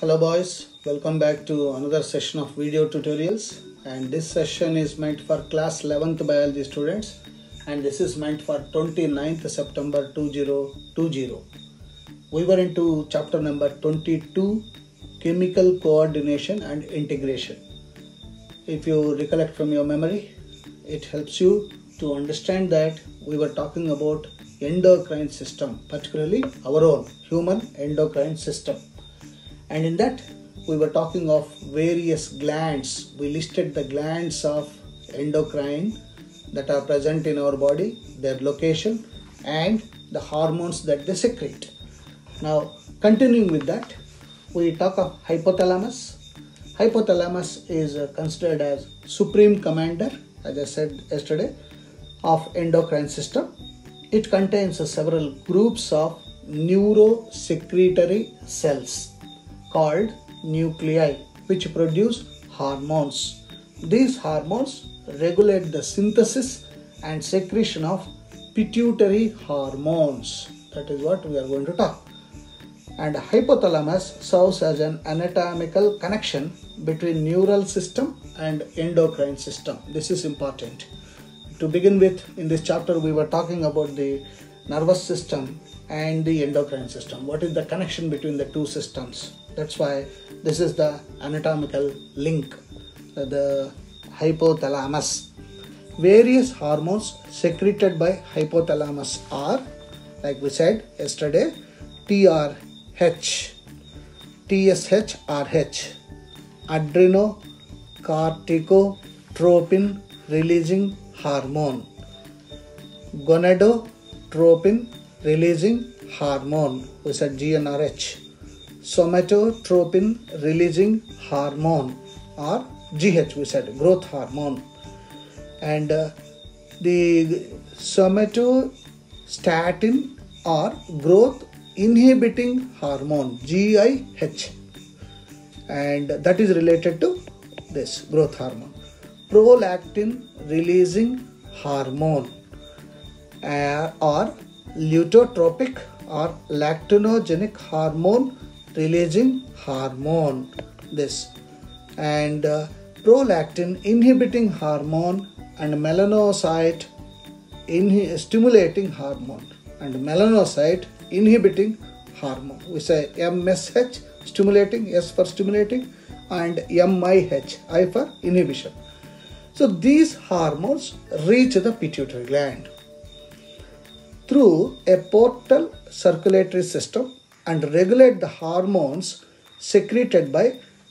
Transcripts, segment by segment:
Hello boys, welcome back to another session of video tutorials and this session is meant for class 11th biology students and this is meant for 29th September 2020. We were into chapter number 22 chemical coordination and integration. If you recollect from your memory, it helps you to understand that we were talking about endocrine system, particularly our own human endocrine system. And in that, we were talking of various glands. We listed the glands of endocrine that are present in our body, their location, and the hormones that they secrete. Now, continuing with that, we talk of hypothalamus. Hypothalamus is uh, considered as supreme commander, as I said yesterday, of endocrine system. It contains several groups of neurosecretory cells called nuclei which produce hormones. These hormones regulate the synthesis and secretion of pituitary hormones. That is what we are going to talk. And hypothalamus serves as an anatomical connection between neural system and endocrine system. This is important. To begin with, in this chapter, we were talking about the nervous system and the endocrine system. What is the connection between the two systems? That's why this is the anatomical link, uh, the hypothalamus. Various hormones secreted by hypothalamus are, like we said yesterday, TRH, TSH, RH, adrenocorticotropin releasing hormone, gonadotropin releasing hormone, we said GnRH, somatotropin releasing hormone or GH, we said growth hormone, and uh, the somatostatin or growth inhibiting hormone GIH, and that is related to this growth hormone, prolactin releasing hormone uh, or luteotropic or lactogenic hormone releasing hormone this and uh, prolactin inhibiting hormone and melanocyte inhi- stimulating hormone and melanocyte inhibiting hormone. We say msh stimulating s for stimulating and mih i for inhibition. So these hormones reach the pituitary gland through a portal circulatory system and regulate the hormones secreted by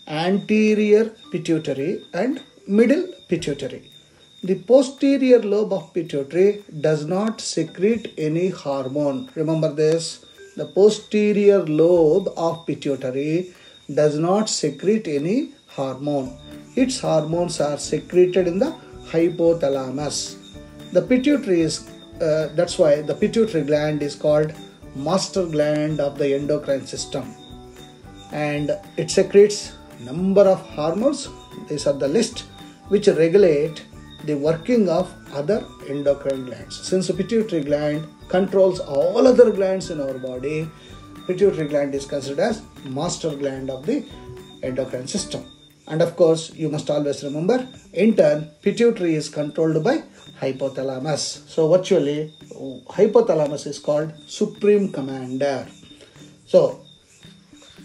anterior pituitary and middle pituitary. The posterior lobe of pituitary does not secrete any hormone. Remember this the posterior lobe of pituitary does not secrete any hormone. Its hormones are secreted in the hypothalamus. The pituitary is uh, that's why the pituitary gland is called master gland of the endocrine system. And it secretes number of hormones. These are the list which regulate the working of other endocrine glands. Since pituitary gland controls all other glands in our body pituitary gland is considered as master gland of the endocrine system. And of course you must always remember in turn pituitary is controlled by hypothalamus. So virtually hypothalamus is called supreme commander. So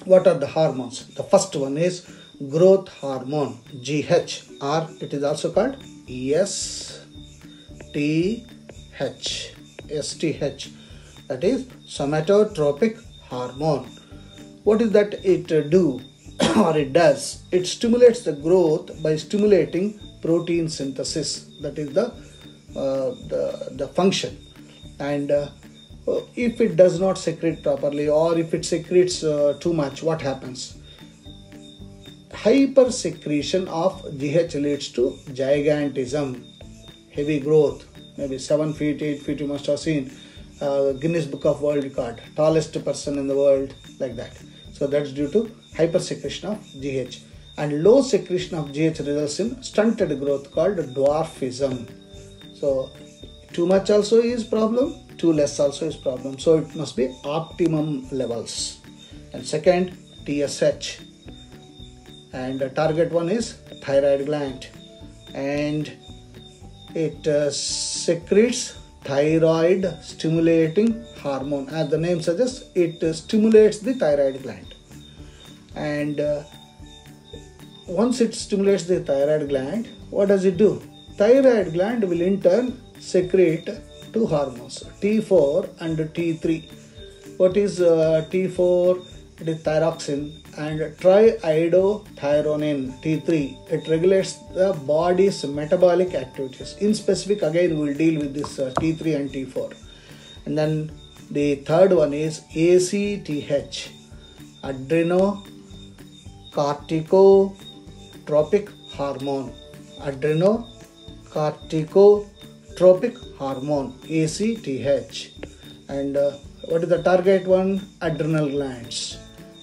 what are the hormones? The first one is growth hormone GH or it is also called STH STH that is somatotropic hormone. What is that it do or it does? It stimulates the growth by stimulating protein synthesis that is the uh, the, the function and uh, if it does not secrete properly or if it secretes uh, too much what happens? Hyper secretion of gh leads to gigantism heavy growth. Maybe 7 feet 8 feet you must have seen uh, guinness book of world record tallest person in the world like that. So that's due to hyper secretion of gh and low secretion of gh results in stunted growth called dwarfism. So too much also is problem, too less also is problem. So it must be optimum levels. And second, TSH, and the target one is thyroid gland. And it uh, secretes thyroid stimulating hormone. As the name suggests it uh, stimulates the thyroid gland. And uh, once it stimulates the thyroid gland what does it do? Thyroid gland will in turn secrete two hormones T4 and T3 what is uh, T4 it is thyroxine and triiodothyronine T3 it regulates the body's metabolic activities. In specific again we'll deal with this uh, T3 and T4 and then the third one is ACTH adreno corticotropic hormone. Adreno corticotropic hormone ACTH and uh, what is the target one? Adrenal glands.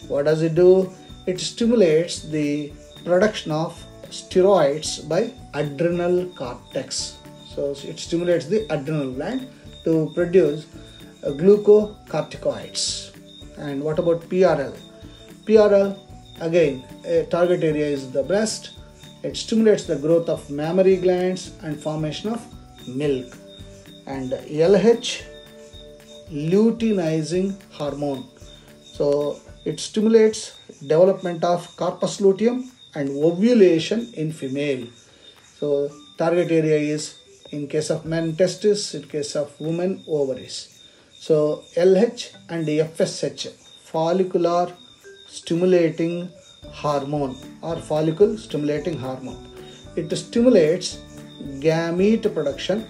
What does it do? It stimulates the production of steroids by adrenal cortex. So it stimulates the adrenal gland to produce uh, glucocorticoids. And what about prl prl again a target area is the breast. It stimulates the growth of mammary glands and formation of milk and lh luteinizing hormone so it stimulates development of corpus luteum and ovulation in female. So target area is in case of men testis, in case of women ovaries. So LH and FSH follicular stimulating hormone or follicle stimulating hormone. It stimulates gamete production,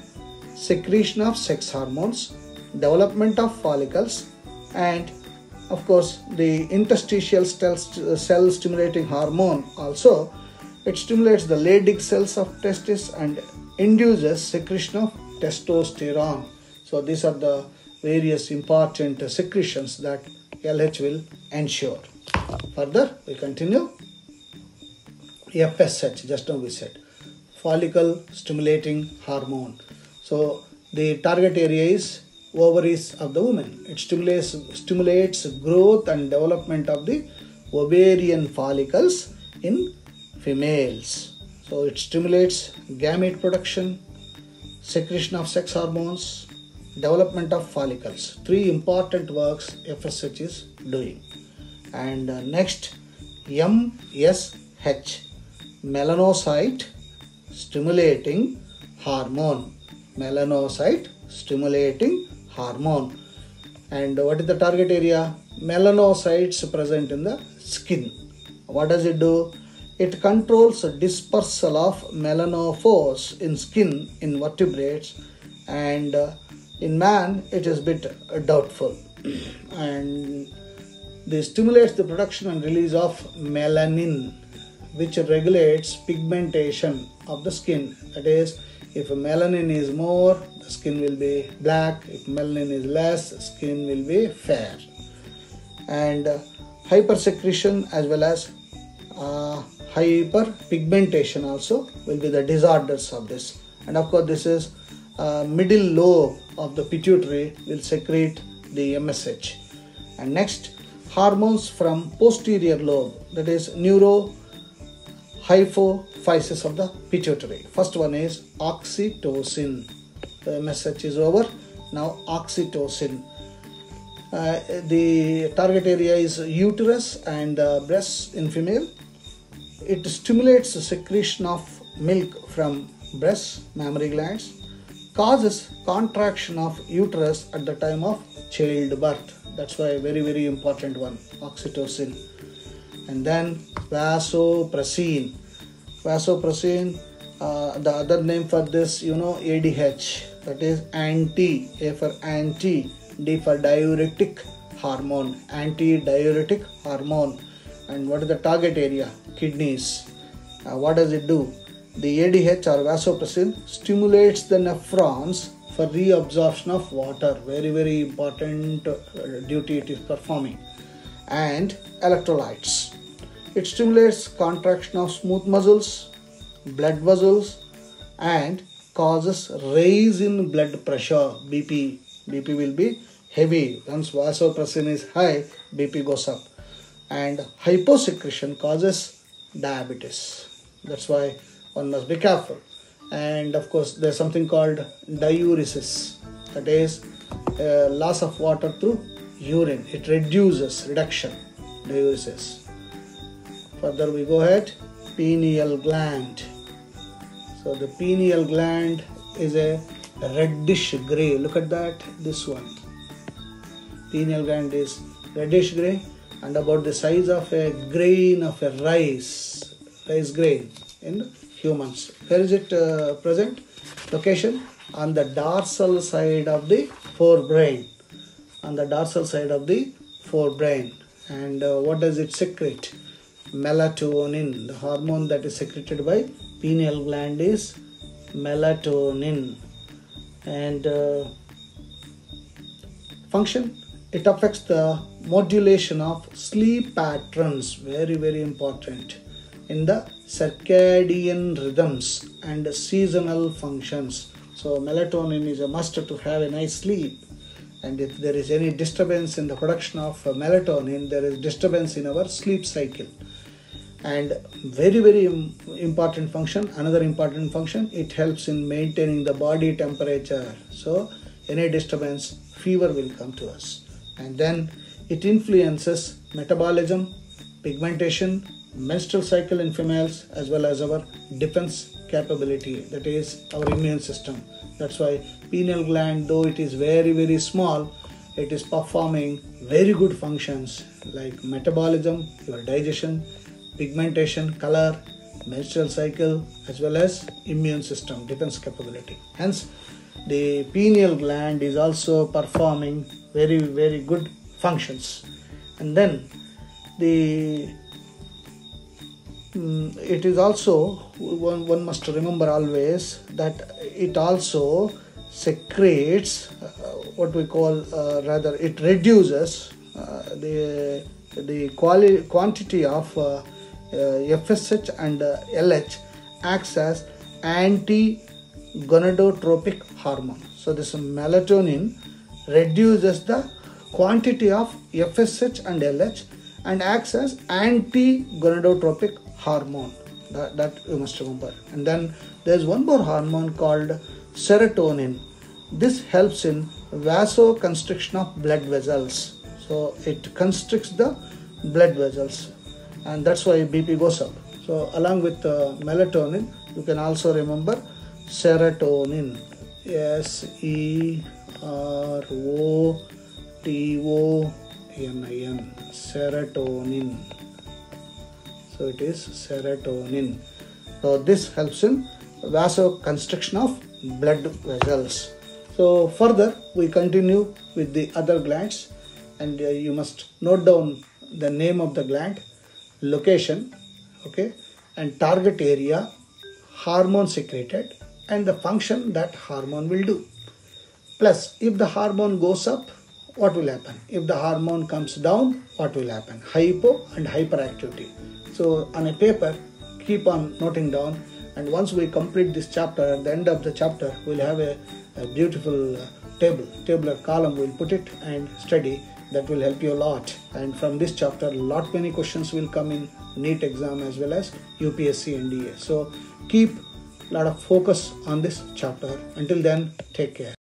secretion of sex hormones, development of follicles and of course the interstitial cell stimulating hormone also. It stimulates the Leydig cells of testis and induces secretion of testosterone. So these are the various important secretions that LH will ensure. Further we continue. FSH just now we said follicle stimulating hormone so the target area is ovaries of the woman. It stimulates, stimulates growth and development of the ovarian follicles in females. So it stimulates gamete production, secretion of sex hormones, development of follicles. Three important works FSH is doing. And uh, next, MSH, melanocyte stimulating hormone. Melanocyte stimulating hormone. And what is the target area? Melanocytes present in the skin. What does it do? It controls dispersal of melanophores in skin in vertebrates and uh, in man it is a bit doubtful and this stimulates the production and release of melanin which regulates pigmentation of the skin. That is if melanin is more the skin will be black. If melanin is less skin will be fair. And uh, hypersecretion as well as uh, hyperpigmentation also will be the disorders of this. And of course this is uh, middle lobe of the pituitary will secrete the MSH and next hormones from posterior lobe that is neuro hypophysis of the pituitary. First one is oxytocin. The message is over. Now oxytocin. Uh, the target area is uterus and uh, breasts in female. It stimulates the secretion of milk from breasts mammary glands. Causes contraction of uterus at the time of childbirth that's why very very important one oxytocin. And then vasopressin vasopressin uh, the other name for this you know ADH that is anti A for anti D for diuretic hormone anti diuretic hormone. And what is the target area? Kidneys. Uh, what does it do? The ADH or vasopressin stimulates the nephrons for reabsorption of water. Very very important uh, duty it is performing. And electrolytes it stimulates contraction of smooth muscles blood vessels and causes raise in blood pressure bp bp will be heavy once vasopressin is high bp goes up and hyposecretion causes diabetes. That's why one must be careful. And of course, there's something called diuresis, that is uh, loss of water through urine. It reduces reduction diuresis. Further, we go ahead pineal gland. So the pineal gland is a reddish gray. Look at that. This one. Pineal gland is reddish gray and about the size of a grain of a rice, rice grain in humans. Where is it uh, present? Location on the dorsal side of the forebrain. On the dorsal side of the forebrain. And uh, what does it secrete? Melatonin. The hormone that is secreted by pineal gland is melatonin. And uh, function it affects the modulation of sleep patterns very very important in the circadian rhythms and seasonal functions so melatonin is a must to have a nice sleep and if there is any disturbance in the production of melatonin there is disturbance in our sleep cycle and very very important function another important function it helps in maintaining the body temperature. So any disturbance fever will come to us. And then it influences metabolism, pigmentation, menstrual cycle in females as well as our defense capability that is our immune system. That's why pineal gland though it is very very small it is performing very good functions like metabolism your digestion pigmentation color menstrual cycle as well as immune system defense capability. Hence the pineal gland is also performing very very good functions. And then the um, it is also one, one must remember always that it also secretes uh, what we call uh, rather it reduces uh, the the quality quantity of uh, Uh, FSH and uh, LH acts as anti gonadotropic hormone so this melatonin reduces the quantity of FSH and LH and acts as anti-gonadotropic hormone. That, that you must remember. And then there's one more hormone called serotonin. This helps in vasoconstriction of blood vessels. So it constricts the blood vessels and that's why BP goes up. So along with uh, melatonin, you can also remember serotonin. S E R O T O N I N serotonin. So it is serotonin. So this helps in vasoconstriction of blood vessels. So further we continue with the other glands and uh, you must note down the name of the gland, location, okay, and target area, hormone secreted and the function that hormone will do. Plus, if the hormone goes up, what will happen? If the hormone comes down, what will happen? Hypo and hyperactivity. So, on a paper, keep on noting down. And once we complete this chapter, at the end of the chapter, we'll have a, a beautiful uh, table, tabular column. We'll put it and study. That will help you a lot. And from this chapter, lot many questions will come in NEET exam as well as UPSC NDA. So keep a lot of focus on this chapter. Until then, take care.